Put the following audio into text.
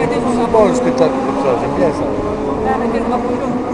C'est bon le spectacle comme ça, j'aime bien ça.